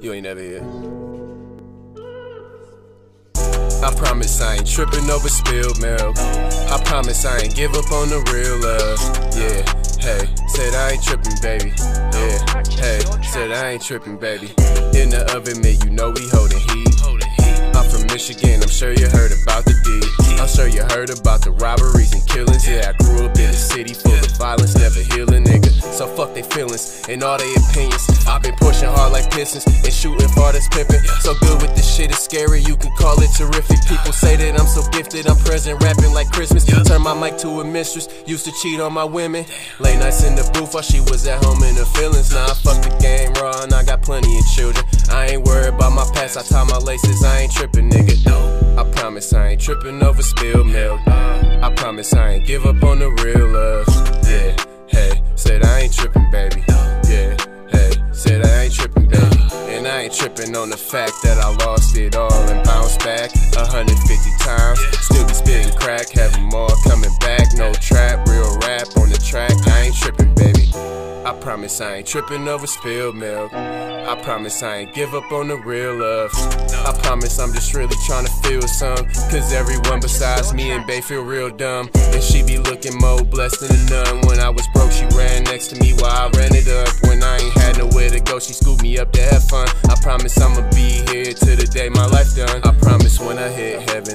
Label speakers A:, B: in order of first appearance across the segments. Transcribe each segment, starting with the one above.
A: You ain't never here. I promise I ain't tripping over spilled milk. I promise I ain't give up on the real love. Yeah, hey, said I ain't tripping, baby. Yeah, hey, said I ain't tripping, baby. In the oven, man, you know we holding heat. I'm from Michigan, I'm sure you heard about the D. I'm sure you heard about the robberies So fuck they feelings and all their opinions. I've been pushing hard like Pistons and shooting far that's pimping. So good with this shit, it's scary, you can call it terrific. People say that I'm so gifted, I'm present rapping like Christmas. Turn my mic to a mistress, used to cheat on my women. Late nights in the booth while she was at home in her feelings. Now I fuck the game raw and I got plenty of children. I ain't worried about my past, I tie my laces, I ain't tripping, nigga. I promise I ain't tripping over spilled milk. I promise I ain't give up on the real love. Ain't tripping on the fact that I lost it all and bounced back 150 times. Still be spitting crack, having more coming back. No trap, real rap on the track. I ain't tripping, baby. I promise I ain't tripping over spilled milk. I promise I ain't give up on the real love. I promise I'm just really trying to feel some. Cause everyone besides me and Bay feel real dumb. And she be looking more blessed than a nun. When I was broke, she ran next to me while I ran it up. When I ain't had nowhere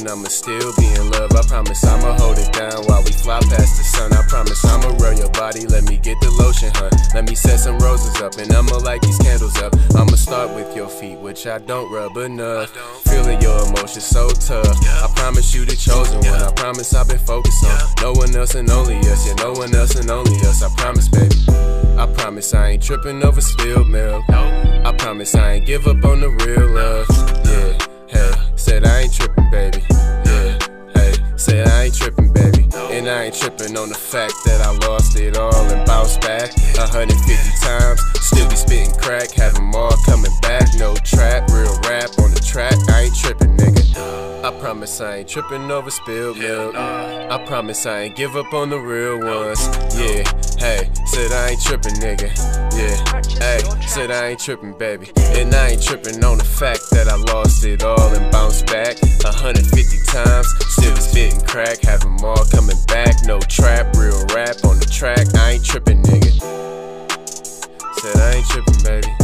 A: heaven, I'ma still be in love. I promise I'ma hold it down while we fly past the sun. I promise I'ma rub your body, let me get the lotion, hun. Let me set some roses up and I'ma light these candles up. I'ma start with your feet, which I don't rub enough. Feeling your emotions so tough. I promise you the chosen one. I promise I've been focused on no one else and only us. Yeah, no one else and only us. I promise, baby. I promise I ain't tripping over spilled milk. I promise I ain't give up on the real love. Yeah, hey, said I ain't tripping, baby. On the fact that I lost it all and bounced back 150 times. Still be spitting crack, having more coming back. No trap, real rap on the track. I ain't tripping, nigga. I promise I ain't tripping over spilled milk. I promise I ain't give up on the real ones. Yeah, hey, said I ain't tripping, nigga. Yeah, hey, said I ain't tripping, baby. And I ain't tripping on the fact that I lost it all and bounced back 150 times. Still be spitting crack, having more coming tripping, nigga. Said I ain't tripping, baby.